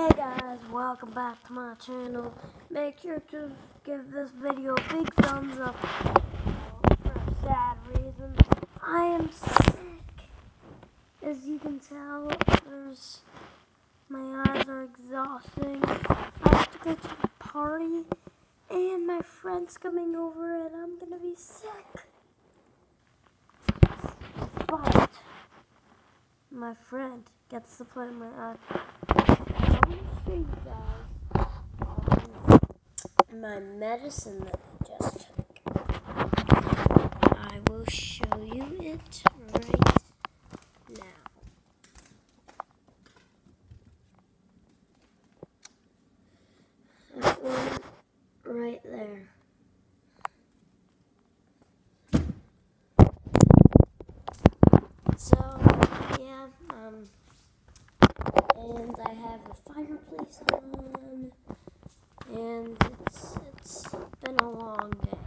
Hey guys, welcome back to my channel. Make sure to give this video a big thumbs up for a sad reason. I am sick. As you can tell, there's my eyes are exhausting. I have to go to a party and my friend's coming over and I'm gonna be sick. But my friend gets to play my iPad. My medicine that I just took. I will show you it right now. That one right there. So, yeah, um, and I have a fireplace on, and it's, it's been a long day.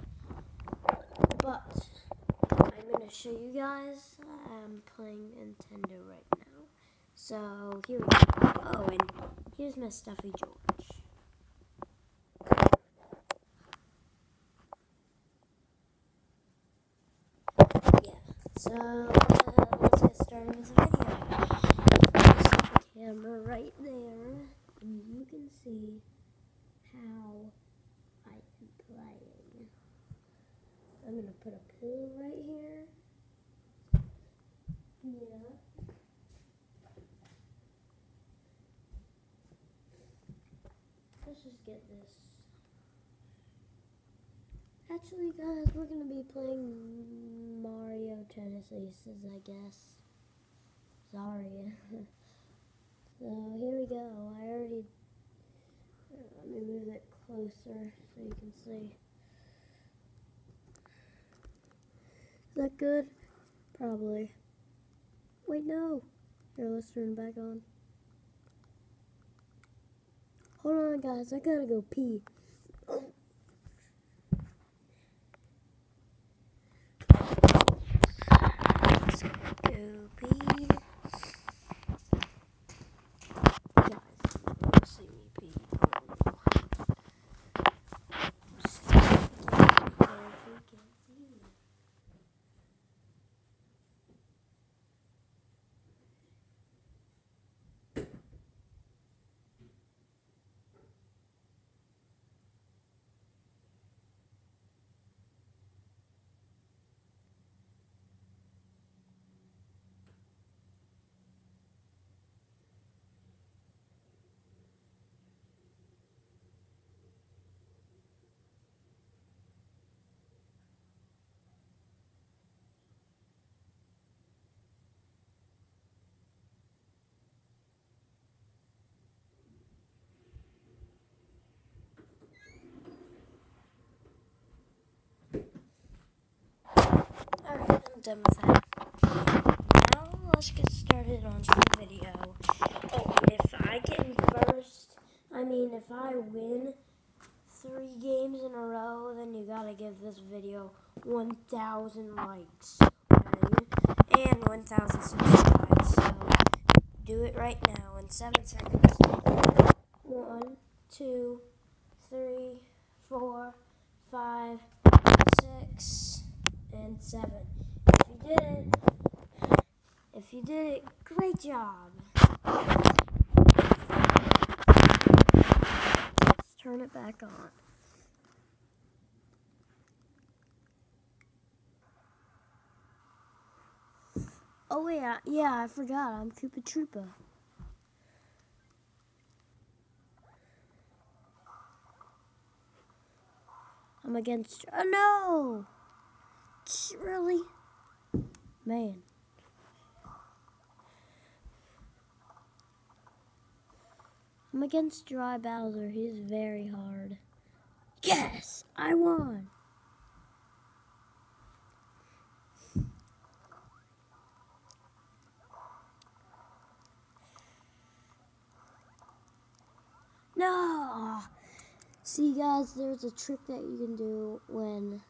But, I'm going to show you guys, I'm playing Nintendo right now. So, here we go. Oh, and here's my stuffy George. Yeah, so uh, let's get started with the video. The camera right there, and you can see how I am playing. I'm gonna put a pillow right here. Yeah. Let's just get this. Actually, guys, we're gonna be playing Mario Tennis Aces, I guess. Sorry. so here we go. I already. Uh, let me move it closer so you can see. Is that good? Probably. Wait, no. Here, let's turn back on. Hold on, guys. I gotta go pee. done with that. Now let's get started on the video. Oh, if I get in first, I mean if I win three games in a row, then you gotta give this video 1,000 likes. Okay? And 1,000 subscribers. So do it right now in 7 seconds. One, two, three, four, five, six, and 7 did it, if you did it, great job. Let's turn it back on. Oh yeah, yeah, I forgot. I'm Koopa Troopa. I'm against. Oh no! Really? Man. I'm against Dry Bowser. He's very hard. Yes! I won! No! See, guys, there's a trick that you can do when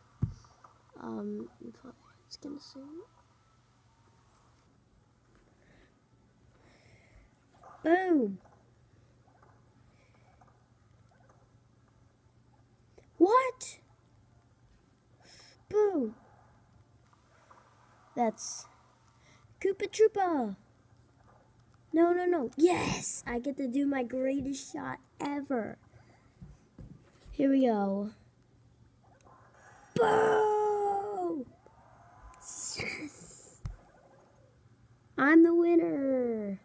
um, you play. It's gonna sing. Boom. What? Boom. That's Koopa Troopa. No, no, no. Yes! I get to do my greatest shot ever. Here we go. Boom! Yes! I'm the winner.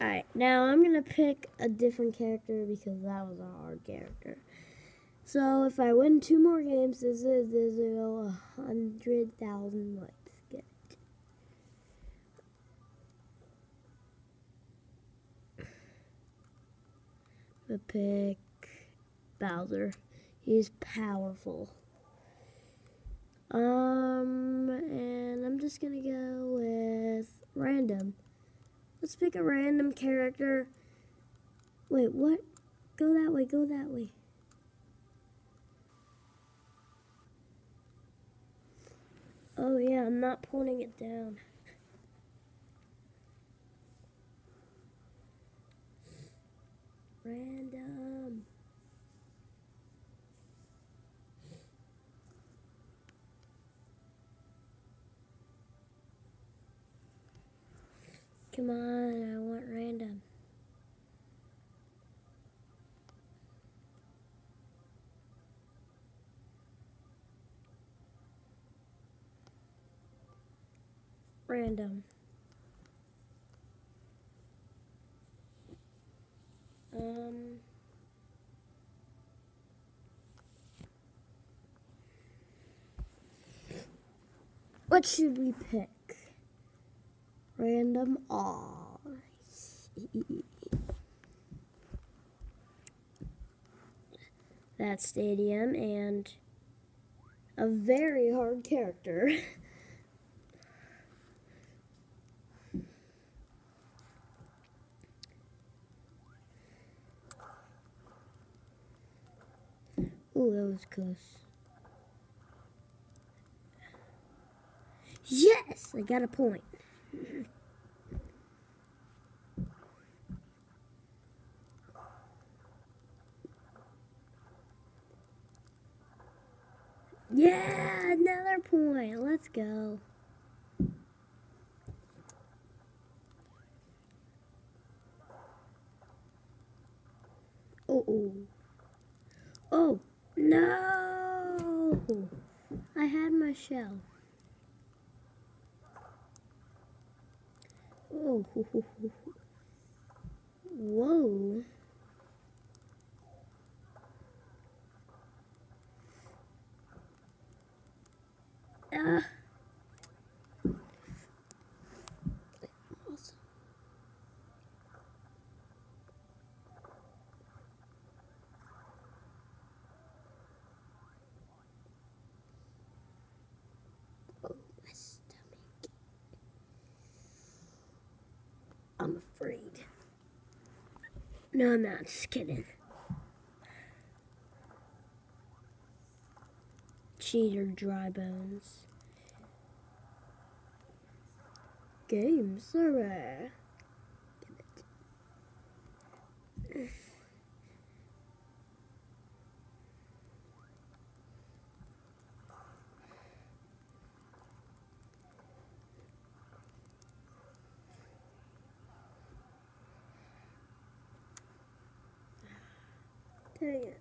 Alright, now I'm going to pick a different character because that was a hard character. So if I win two more games, this is this will go a hundred thousand likes. Get it. The pick Bowser. He's powerful. Um, and I'm just gonna go with random. Let's pick a random character. Wait, what? Go that way, go that way. Oh yeah, I'm not pulling it down. Random. Come on, I want random. Random. Um... What should we pick? Random R. that stadium and a very hard character. Ooh, that was close. Yes, I got a point. Yeah, another point. Let's go. Oh, oh. Oh, no. I had my shell. Oh, whoa. Ah. Awesome. Oh, my stomach. I'm afraid. No, I'm not. Just kidding. Cheater dry bones. Game server. It.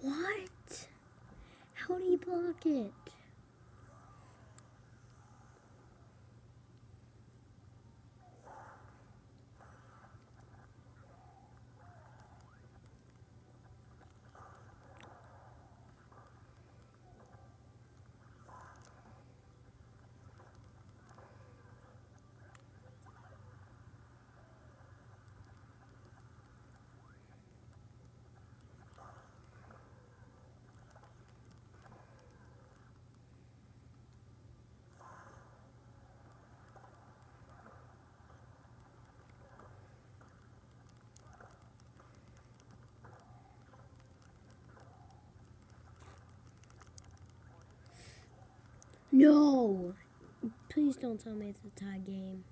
What? How do you block it? No! Please don't tell me it's a tie game.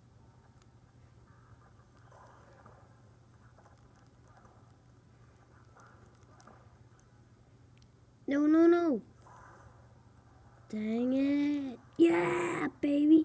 No, no, no. Dang it. Yeah, baby.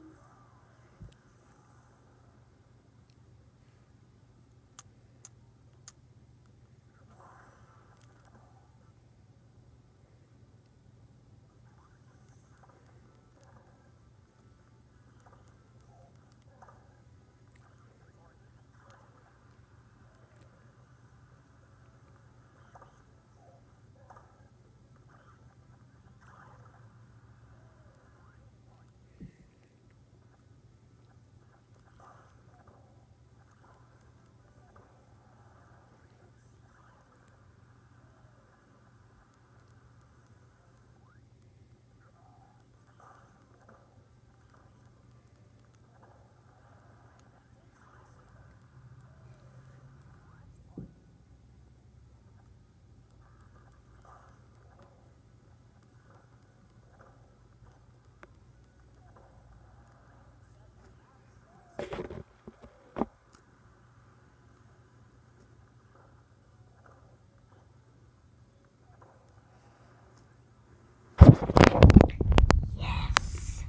Yes.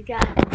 You guys